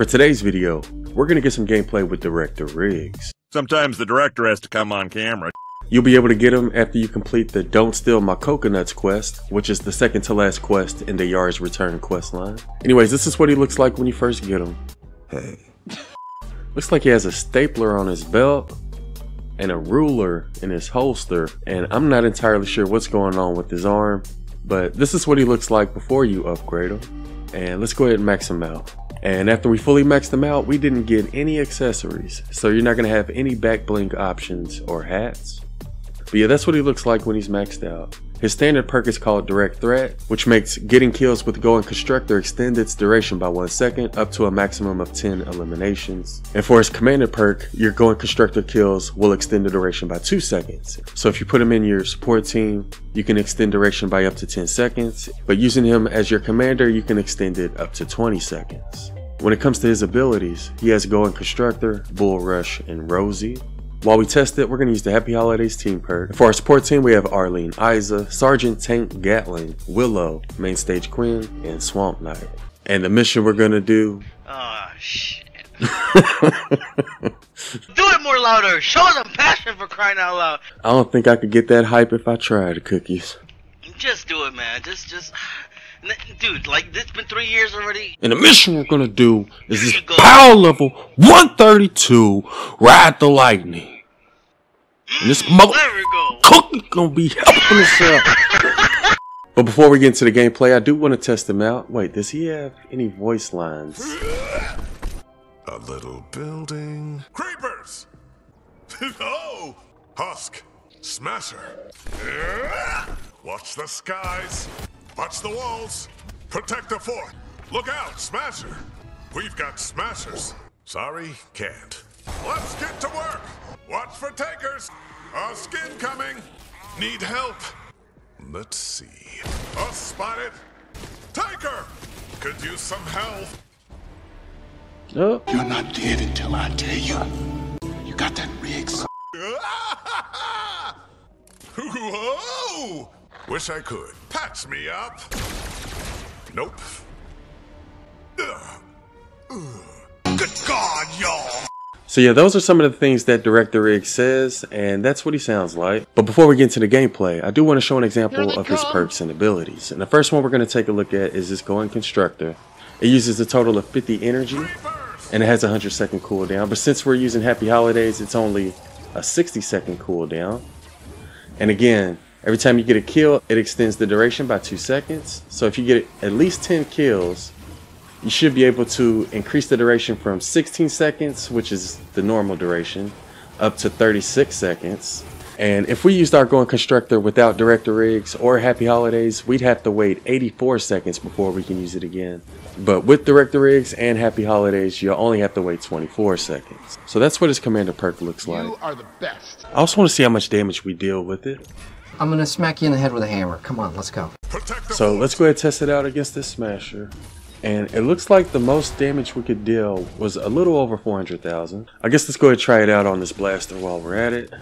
For today's video, we're gonna get some gameplay with Director Riggs. Sometimes the director has to come on camera. You'll be able to get him after you complete the Don't Steal My Coconuts quest, which is the second to last quest in the Yard's Return quest line. Anyways, this is what he looks like when you first get him. Hey. Looks like he has a stapler on his belt and a ruler in his holster, and I'm not entirely sure what's going on with his arm, but this is what he looks like before you upgrade him. And let's go ahead and max him out. And after we fully maxed them out, we didn't get any accessories, so you're not gonna have any back bling options or hats. But yeah, that's what he looks like when he's maxed out. His standard perk is called Direct Threat, which makes getting kills with Going Constructor extend its duration by 1 second up to a maximum of 10 eliminations. And for his Commander perk, your Going Constructor kills will extend the duration by 2 seconds. So if you put him in your support team, you can extend duration by up to 10 seconds, but using him as your commander, you can extend it up to 20 seconds. When it comes to his abilities, he has Going Constructor, Bull Rush, and Rosie. While we test it, we're going to use the Happy Holidays team perk. For our support team, we have Arlene Isa, Sergeant Tank Gatling, Willow, Main Stage Queen, and Swamp Knight. And the mission we're going to do... Oh, shit. do it more louder! Show them passion for crying out loud! I don't think I could get that hype if I tried, Cookies. Just do it, man. Just, just... Dude, like, it's been three years already. And the mission we're gonna do is this power level 132 Ride the Lightning. And this mm, mother cookie gonna be helping us out. but before we get into the gameplay, I do want to test him out. Wait, does he have any voice lines? A little building. Creepers! oh! Husk! Smasher! Watch the skies! Watch the walls! Protect the fort! Look out, Smasher! We've got Smashers. Sorry, can't. Let's get to work! Watch for takers! A skin coming! Need help! Let's see. Us spotted! Taker! Could use some help! Oh. You're not dead until I tell you. You got that, Riggs? Whoa! Wish I could. Patch me up. Nope. Ugh. Ugh. Good God, y'all! So yeah, those are some of the things that Director Riggs says, and that's what he sounds like. But before we get into the gameplay, I do want to show an example of his perks and abilities. And the first one we're going to take a look at is this Going Constructor. It uses a total of 50 energy, and it has a 100 second cooldown. But since we're using Happy Holidays, it's only a 60 second cooldown. And again, every time you get a kill, it extends the duration by 2 seconds. So if you get at least 10 kills, you should be able to increase the duration from 16 seconds, which is the normal duration, up to 36 seconds. And if we used our Going Constructor without Director Riggs or Happy Holidays, we'd have to wait 84 seconds before we can use it again. But with Director Riggs and Happy Holidays, you'll only have to wait 24 seconds. So that's what his Commander perk looks like. You are the best. I also want to see how much damage we deal with it. I'm gonna smack you in the head with a hammer. Come on, let's go. So let's go ahead and test it out against this Smasher. And it looks like the most damage we could deal was a little over 400,000. I guess let's go ahead and try it out on this blaster while we're at it.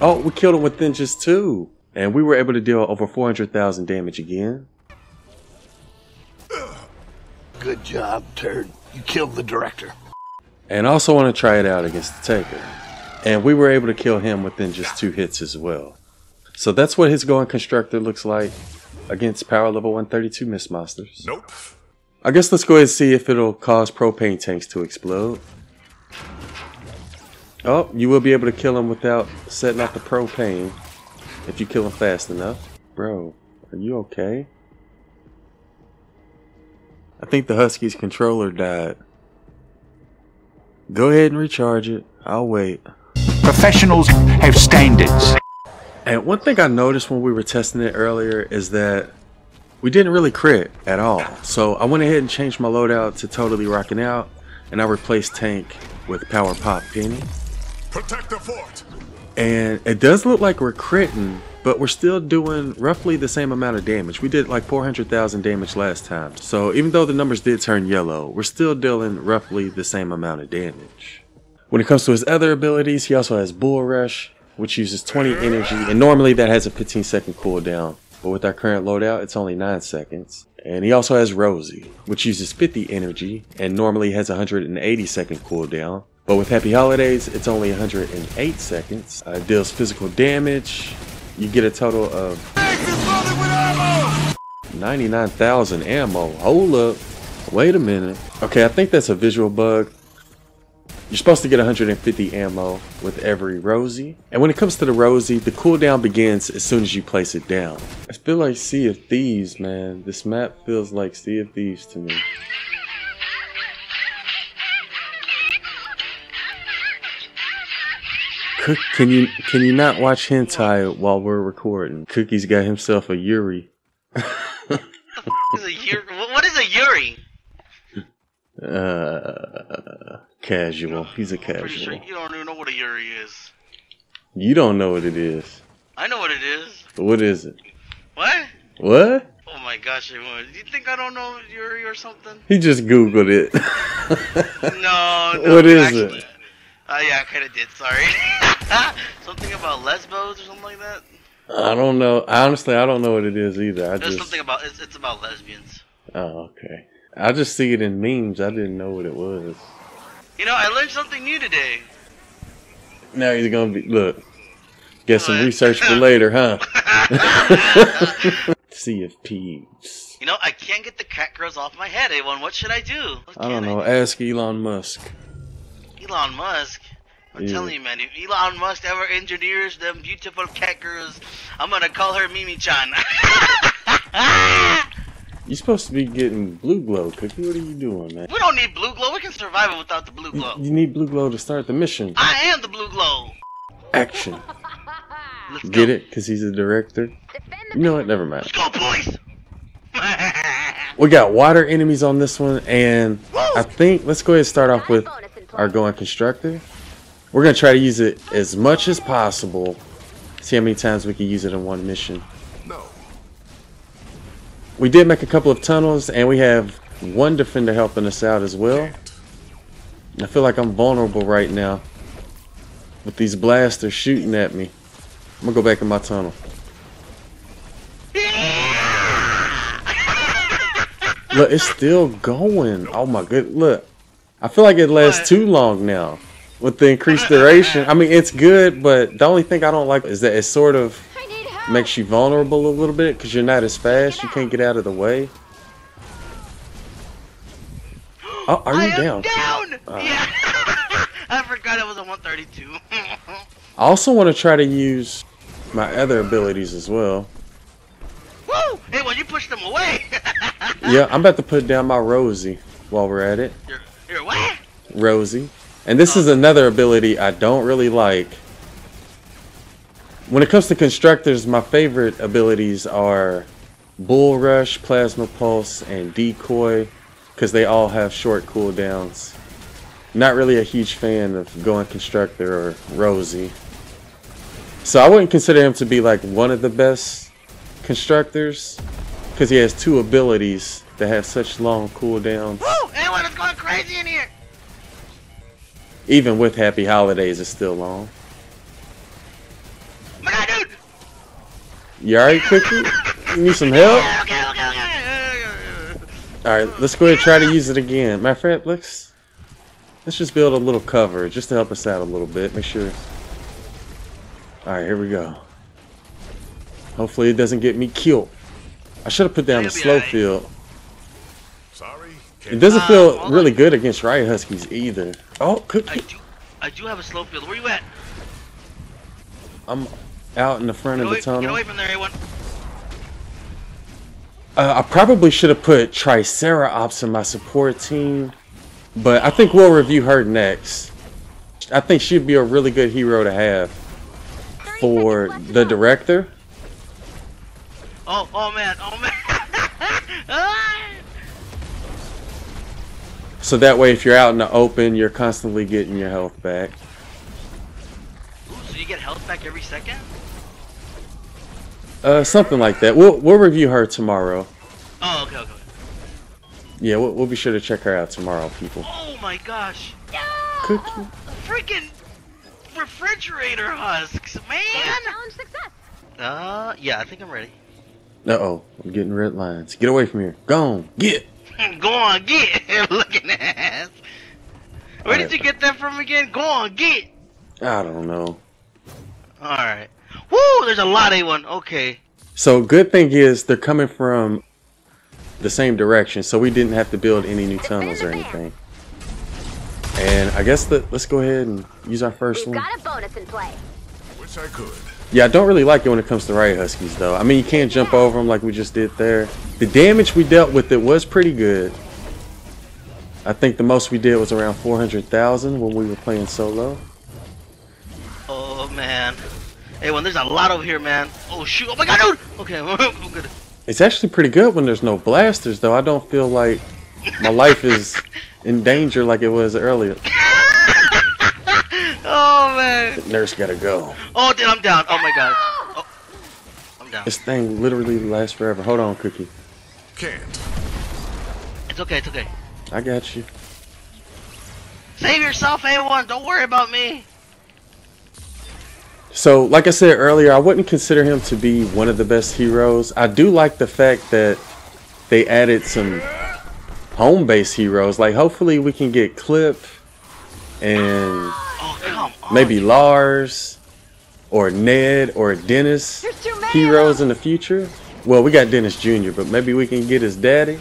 Oh, we killed him within just two. And we were able to deal over 400,000 damage again. Good job, turd. You killed the director. And I also want to try it out against the Taker. And we were able to kill him within just two hits as well. So that's what his Going Constructor looks like against power level 132 Mist Monsters. Nope. I guess let's go ahead and see if it'll cause propane tanks to explode. Oh, you will be able to kill him without setting off the propane if you kill him fast enough. Bro, are you okay? I think the Husky's controller died. Go ahead and recharge it. I'll wait. Professionals have standards. And one thing I noticed when we were testing it earlier is that we didn't really crit at all. So I went ahead and changed my loadout to totally rocking out, and I replaced tank with power pop penny. Protect the fort. And it does look like we're critting, but we're still doing roughly the same amount of damage. We did like 400,000 damage last time. So even though the numbers did turn yellow, we're still dealing roughly the same amount of damage. When it comes to his other abilities, he also has Bull Rush, which uses 20 energy, and normally that has a 15 second cooldown. But with our current loadout, it's only 9 seconds. And he also has Rosie, which uses 50 energy and normally has 180 second cooldown. But with Happy Holidays, it's only 108 seconds. Uh, deals physical damage. You get a total of 99,000 ammo. Hold up. Wait a minute. Okay, I think that's a visual bug. You're supposed to get 150 ammo with every Rosie. And when it comes to the Rosie, the cooldown begins as soon as you place it down. I feel like Sea of Thieves, man. This map feels like Sea of Thieves to me. Cook, can you can you not watch hentai while we're recording? Cookie's got himself a Yuri. A Yuri? What is a Yuri? Uh, casual. He's a pretty sure casual. you don't even know what a Yuri is. You don't know what it is. I know what it is. What is it? What? What? Oh my gosh. Do you think I don't know Yuri or something? He just googled it. No, no. What is actually, it? Uh, yeah, I kind of did. Sorry. something about lesbos or something like that. I don't know. Honestly, I don't know what it is either. I There's just. something about it's, it's about lesbians. Oh, okay. I just see it in memes. I didn't know what it was. You know, I learned something new today. Now he's gonna be look. Get some research for later, huh? sea of Peeves. You know, I can't get the cat girls off my head, A1. What should I do? What I don't know. Ask Elon Musk. Elon Musk. I'm Yeah. telling you, man, if Elon Musk ever engineers them beautiful cat girls, I'm gonna call her Mimi Chan. You supposed to be getting blue glow, Cookie. What are you doing, man? we don't need blue glow. We can survive it without the blue glow. you need blue glow to start the mission. I am the blue glow. Action. Let's Get go. it? Cause he's a director. You know what? Never mind. Let's go, boys. We got water enemies on this one, and I think let's go ahead and start off with our going constructor. We're gonna try to use it as much as possible. See how many times we can use it in one mission. We did make a couple of tunnels, and we have one defender helping us out as well. I feel like I'm vulnerable right now with these blasters shooting at me. I'm gonna go back in my tunnel. Look, it's still going. Oh my good. Look, I feel like it lasts too long now with the increased duration. I mean, it's good, but the only thing I don't like is that it's sort of makes you vulnerable a little bit because you're not as fast. You can't get out of the way. Oh, are you down? down. Uh. yeah. I forgot it was a 132. I also want to try to use my other abilities as well. Woo! Hey, when you push them away. Yeah, I'm about to put down my Rosie while we're at it. You're, you're what? Rosie. And this is another ability I don't really like. When it comes to constructors, my favorite abilities are Bull Rush, Plasma Pulse, and Decoy, because they all have short cooldowns. Not really a huge fan of going constructor or Rosie. So I wouldn't consider him to be like one of the best constructors, because he has two abilities that have such long cooldowns. Woo! Everyone is going crazy in here. Even with Happy Holidays, it's still long. You alright, Cookie? You need some help? Okay, okay, okay. Alright, let's go ahead and try to use it again. My friend, let's let's just build a little cover just to help us out a little bit. Make sure. Alright, here we go. Hopefully it doesn't get me killed. I should have put down the slow field. Sorry. It doesn't feel really good against Riot Huskies either. Oh, I Cookie. do, I do have a slow field. Where are you at? I'm out in the front Get of away, the tunnel. get away from there, everyone. Uh, I probably should have put Triceratops in my support team, but I think we'll review her next. I think she'd be a really good hero to have for the director. Oh, oh man, oh man. Ah! So that way, if you're out in the open, you're constantly getting your health back. Ooh, so you get health back every second? Uh, something like that. We'll we'll review her tomorrow. Oh, okay, okay. Yeah, we'll, we'll be sure to check her out tomorrow, people. Oh my gosh. Cookie. Freaking refrigerator husks, man. Challenge success. Uh, yeah, I think I'm ready. Uh-oh, I'm getting red lines. Get away from here. Go on, get! Go on, get. Looking ass. Where did Alright. you get that from again? Go on, get. I don't know. Alright. Woo, there's a lot of A1. Okay. So good thing is they're coming from the same direction, so we didn't have to build any new tunnels or anything. And I guess that let's go ahead and use our first We've one. got a bonus in play. Wish I could. Yeah, I don't really like it when it comes to riot huskies though. I mean, you can't jump over them like we just did there. The damage we dealt with it was pretty good. I think the most we did was around 400,000 when we were playing solo. Oh man. Hey, when there's a lot over here, man. Oh shoot. Oh my god, dude. Okay, I'm good. It's actually pretty good when there's no blasters though. I don't feel like my life is in danger like it was earlier. Oh man. Nurse gotta go. Oh, dude, I'm down. Oh my god. Oh, I'm down. This thing literally lasts forever. Hold on, Cookie. Can't. It's okay. It's okay. I got you. Save yourself, A1. Don't worry about me. So, like I said earlier, I wouldn't consider him to be one of the best heroes. I do like the fact that they added some Homebase heroes. Like, hopefully, we can get Clip and Oh maybe Lars or Ned or Dennis There's too many heroes in the future. Well, we got Dennis Jr., but maybe we can get his daddy.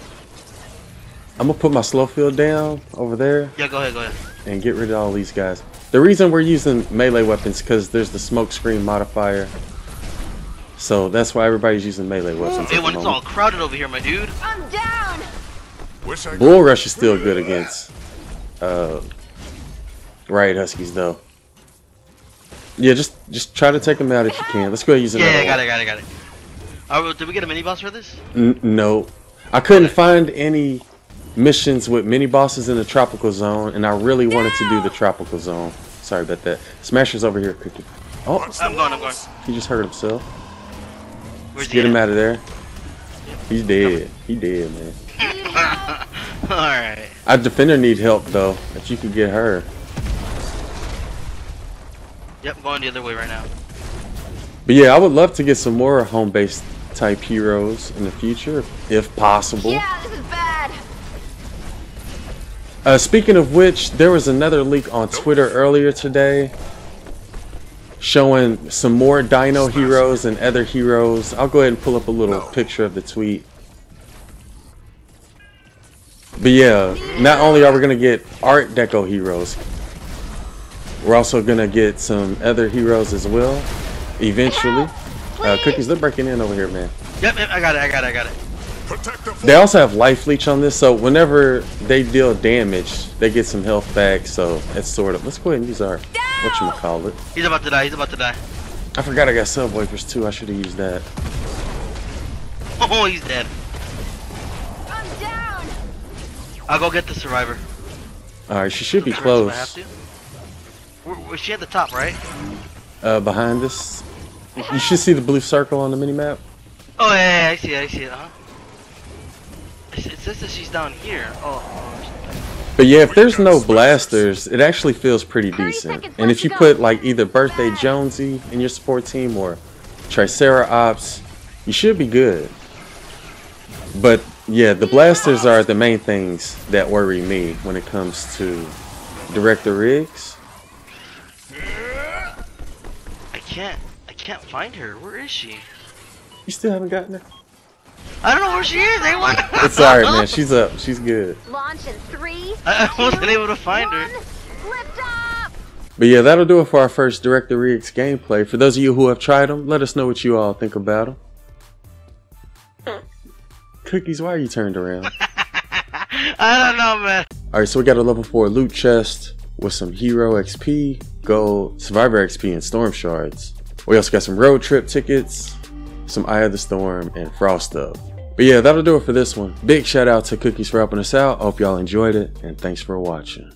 I'm gonna put my slow field down over there Yeah, go ahead. Go ahead. and get rid of all these guys. The reason we're using melee weapons because there's the smoke screen modifier. So that's why everybody's using melee weapons. Hey, when it's all crowded over here, my dude. I'm down. Wish I could. Bull Rush is still good against uh, Riot Huskies though. Yeah, just just try to take them out if you can. Let's go ahead and use Yeah, another yeah, got one. it, got it, got it. Alright, did we get a mini boss for this? N- no, I couldn't find any missions with mini bosses in the tropical zone, and I really wanted to do the tropical zone. Sorry about that. Smasher's over here, Cookie. Oh, I'm going, I'm going. he just hurt himself. Where's Get him at? out of there. He's dead. He dead, man. Alright. Our defender need help though. If you could get her. Yep, going the other way right now. But yeah, I would love to get some more home-based type heroes in the future, if possible. Yeah, this is bad. Uh, speaking of which, there was another leak on Twitter earlier today showing some more Dino heroes and other heroes. I'll go ahead and pull up a little No. picture of the tweet. But yeah, not only are we gonna get Art Deco heroes, we're also gonna get some other heroes as well. Eventually, uh, cookies, they're breaking in over here, man. Yep, yep, I got it, I got it, I got it. Protect the They also have life leech on this, so whenever they deal damage, they get some health back. So it's sort of. Let's go ahead and use our what you call it. He's about to die, he's about to die. I forgot I got sub wipers too. I should have used that. Oh, he's dead. I'm down. I'll go get the survivor. All right, she should be Sure, I have close. to. Where, where she at the top, right? Uh, behind us, you should see the blue circle on the mini map. Oh yeah, yeah, I see it, I see it, huh? It it says that she's down here. Oh, oh, But yeah, if there's no blasters, it actually feels pretty decent. And if you put like either Birthday Jonesy in your support team or Triceratops, you should be good. But yeah, the blasters are the main things that worry me when it comes to Director Riggs. I can't, I can't find her. Where is she? You still haven't gotten her? I don't know where she is. Eh? They want. It's alright, man. She's up. She's good. Launch in three. I I wasn't able to find her. one. Lift. But yeah, that'll do it for our first Director Riggs gameplay. For those of you who have tried them, let us know what you all think about them. Cookies, why are you turned around? I don't know, man. Alright, so we got a level 4 loot chest with some hero XP, gold, survivor XP, and storm shards. We also got some road trip tickets, some Eye of the Storm, and frost stuff. But yeah, that'll do it for this one. Big shout out to Cookies for helping us out. Hope y'all enjoyed it, and thanks for watching.